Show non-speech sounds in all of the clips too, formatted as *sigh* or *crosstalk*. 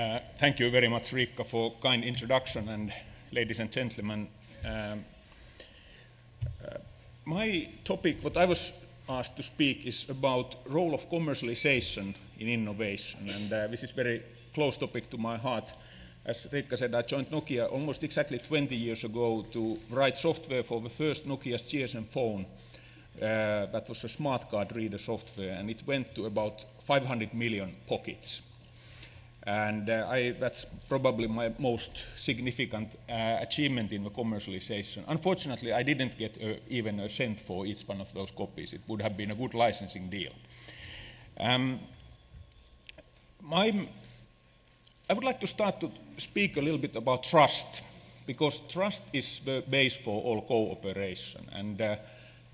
Uh, thank you very much, Riikka, for kind introduction, and ladies and gentlemen. Um, uh, my topic, what I was asked to speak, is about role of commercialization in innovation, and uh, this is very close topic to my heart. As Riikka said, I joined Nokia almost exactly 20 years ago to write software for the first Nokia's GSM phone. Uh, that was a smart card reader software, and it went to about 500 million pockets. And uh, I, that's probably my most significant uh, achievement in the commercialization. Unfortunately, I didn't get a, even a cent for each one of those copies. It would have been a good licensing deal. Um, my, I would like to start to speak a little bit about trust, because trust is the base for all cooperation. And uh,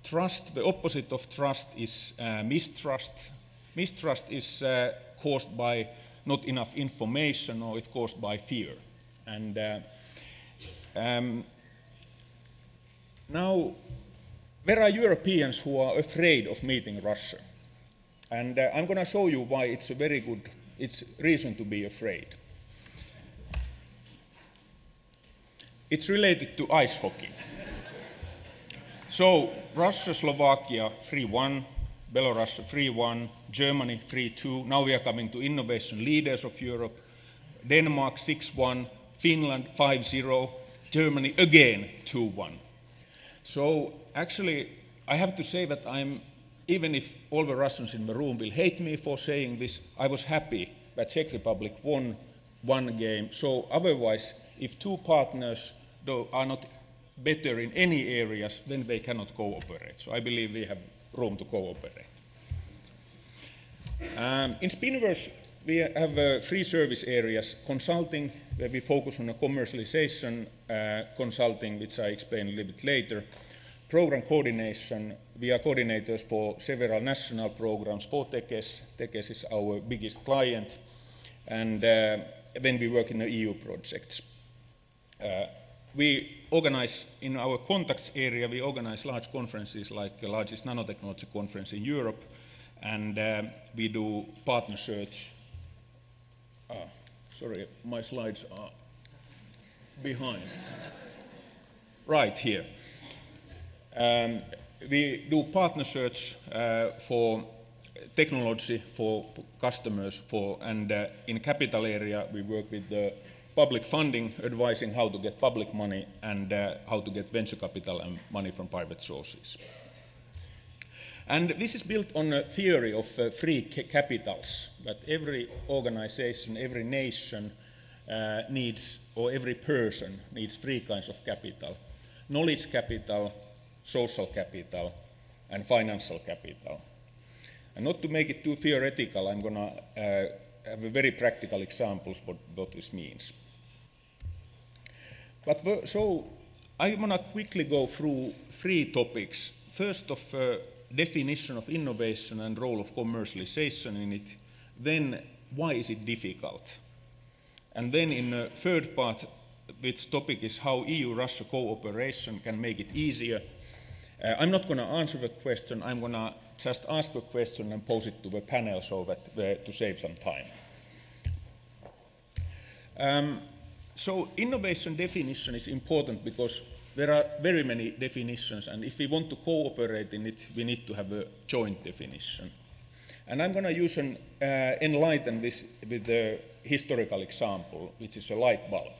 trust, the opposite of trust is uh, mistrust. Mistrust is uh, caused by not enough information or it's caused by fear. And uh, um, now, there are Europeans who are afraid of meeting Russia. And uh, I'm going to show you why it's a very good it's reason to be afraid. It's related to ice hockey. so, Russia, Slovakia 3 1, Belarus 3 1, Germany 3 2. Now we are coming to innovation leaders of Europe. Denmark 6 1, Finland 5 0, Germany again 2 1. So actually, I have to say that I'm, even if all the Russians in the room will hate me for saying this, I was happy that Czech Republic won one game. So otherwise, if two partners are not better in any areas, then they cannot cooperate. So I believe we have room to cooperate. Um, in Spinverse, we have uh, three service areas, consulting, where we focus on commercialization uh, consulting, which I explain a little bit later. Program coordination, we are coordinators for several national programs for Tekes. Tekes is our biggest client. And uh, then we work in the EU projects. We organize, in our contacts area, we organize large conferences like the largest nanotechnology conference in Europe, and uh, we do partner search. Ah, sorry, my slides are behind. right here. Um, we do partner search uh, for technology for customers for, and uh, in capital area we work with the public funding, advising how to get public money and uh, how to get venture capital and money from private sources. And this is built on a theory of uh, free capitals, that every organization, every nation uh, needs, or every person needs three kinds of capital. Knowledge capital, social capital, and financial capital. And not to make it too theoretical, I'm going to uh, have a very practical examples what, what this means. But so I want to quickly go through three topics. First of uh, definition of innovation and role of commercialization in it, then why is it difficult? And then in the third part, which topic is how EU-Russia cooperation can make it easier. Uh, I'm not going to answer the question, I'm going to just ask a question and pose it to the panel so that uh, to save some time. Um, so innovation definition is important because there are very many definitions, and if we want to cooperate in it, we need to have a joint definition. And I'm going to use an uh, enlighten this with a historical example, which is a light bulb.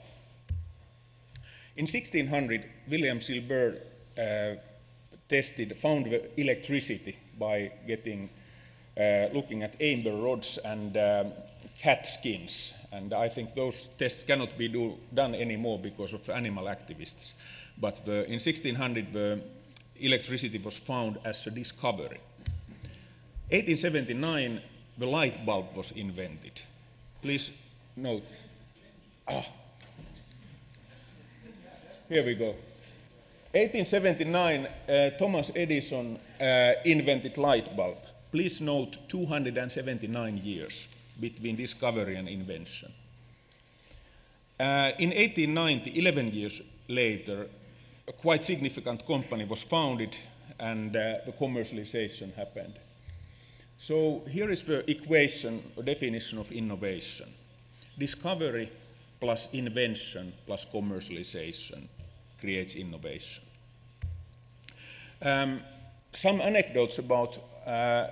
In 1600, William Gilbert uh, tested, found electricity by getting, uh, looking at amber rods and um, cat skins. And I think those tests cannot be do, done anymore because of animal activists. But the, in 1600, the electricity was found as a discovery. 1879, the light bulb was invented. Please note. Ah. Here we go. 1879, uh, Thomas Edison uh, invented light bulb. Please note 279 years between discovery and invention. Uh, in 1890, 11 years later, a quite significant company was founded and uh, the commercialization happened. So here is the equation or definition of innovation. discovery plus invention plus commercialization creates innovation. Um, some anecdotes about uh,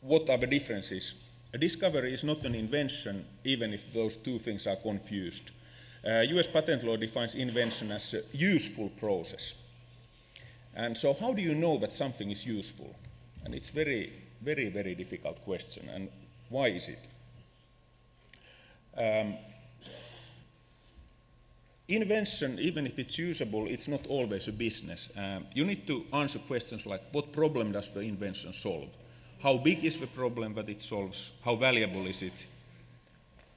what are the differences. A discovery is not an invention, even if those two things are confused. Uh, US patent law defines invention as a useful process. And so how do you know that something is useful? And it's very, very, very difficult question. And why is it? Um, invention, even if it's usable, it's not always a business. Um, you need to answer questions like, what problem does the invention solve? How big is the problem that it solves? How valuable is it?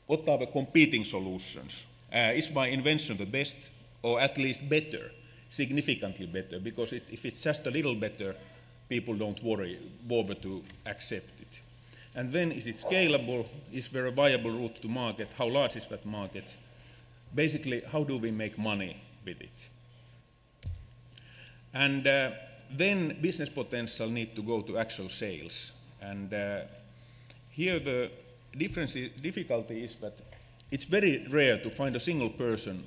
What are the competing solutions? Uh, is my invention the best or at least better, significantly better? Because it, if it's just a little better, people don't worry, bother to accept it. And then is it scalable? Is there a viable route to market? How large is that market? Basically, how do we make money with it? And uh, then business potential need to go to actual sales. And uh, here the difference is, difficulty is that it's very rare to find a single person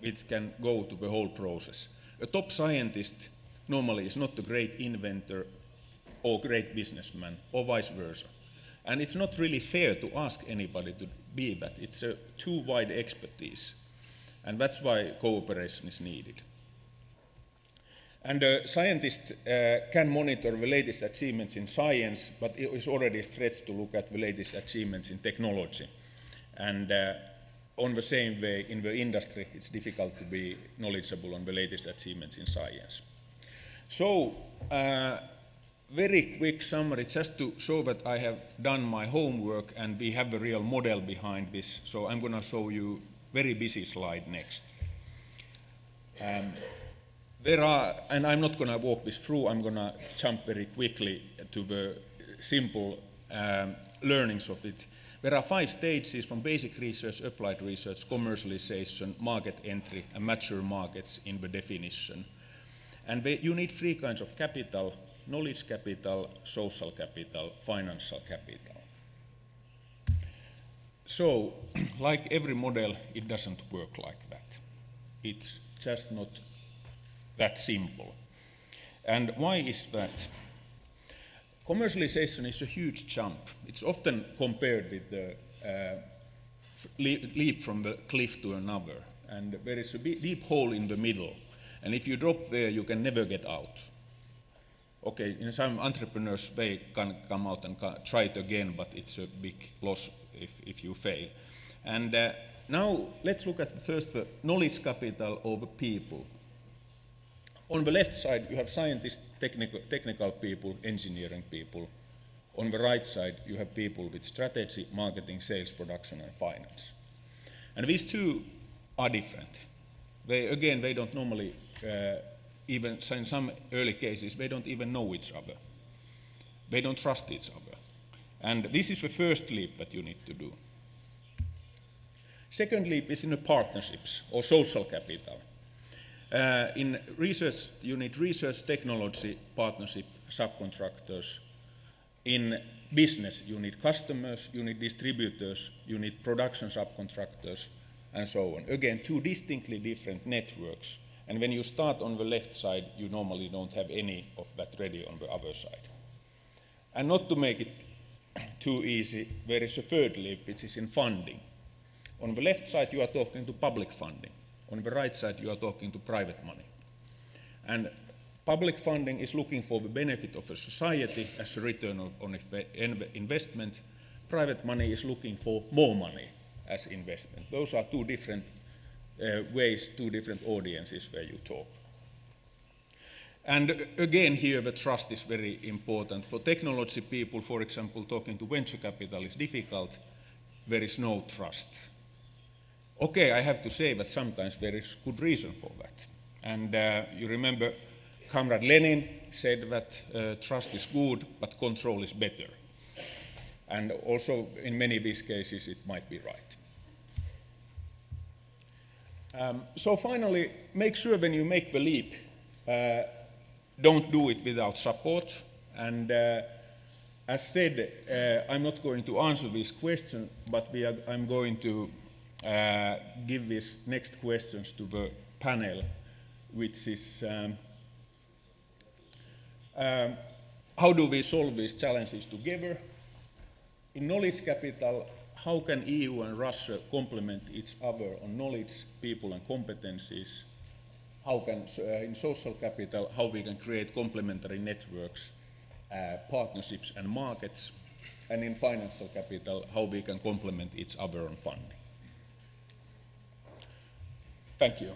which can go to the whole process. A top scientist normally is not a great inventor or great businessman or vice versa. And it's not really fair to ask anybody to be that. It's a too wide expertise. And that's why cooperation is needed. And a scientist uh, can monitor the latest achievements in science, but it is already a stretch to look at the latest achievements in technology. And uh, on the same way, in the industry, it's difficult to be knowledgeable on the latest achievements in science. So, uh, very quick summary, just to show that I have done my homework and we have a real model behind this. So I'm going to show you very busy slide next. Um, there are, and I'm not going to walk this through, I'm going to jump very quickly to the simple um, learnings of it. There are five stages from basic research, applied research, commercialization, market entry, and mature markets in the definition. And they, you need three kinds of capital, knowledge capital, social capital, financial capital. So, *clears throat* like every model, it doesn't work like that. It's just not that simple. And why is that? Commercialization is a huge jump. It's often compared with the uh, leap from the cliff to another. And there is a deep hole in the middle. And if you drop there, you can never get out. Okay, in some entrepreneurs, they can come out and try it again, but it's a big loss if, if you fail. And uh, now let's look at first the knowledge capital of people. On the left side, you have scientists, technical, technical people, engineering people. On the right side, you have people with strategy, marketing, sales, production, and finance. And these two are different. They, again, they don't normally, uh, even in some early cases, they don't even know each other. They don't trust each other. And this is the first leap that you need to do. Second leap is in the partnerships or social capital. Uh, in research, you need research, technology, partnership, subcontractors. In business, you need customers, you need distributors, you need production subcontractors, and so on. Again, two distinctly different networks. And when you start on the left side, you normally don't have any of that ready on the other side. And not to make it *coughs* too easy, there is a third leap, which is in funding. On the left side, you are talking to public funding. On the right side, you are talking to private money. And public funding is looking for the benefit of a society as a return on investment. Private money is looking for more money as investment. Those are two different uh, ways, two different audiences where you talk. And again, here the trust is very important. For technology people, for example, talking to venture capital is difficult. There is no trust. Okay, I have to say that sometimes there is good reason for that. And uh, you remember Comrade Lenin said that uh, trust is good, but control is better. And also, in many of these cases, it might be right. Um, so finally, make sure when you make the leap, uh, don't do it without support. And uh, as said, uh, I'm not going to answer this question, but we are, I'm going to uh, give these next questions to the panel, which is um, um, how do we solve these challenges together? In knowledge capital, how can EU and Russia complement each other on knowledge, people, and competencies? How can, uh, in social capital, how we can create complementary networks, uh, partnerships, and markets? And in financial capital, how we can complement each other on funding. Thank you.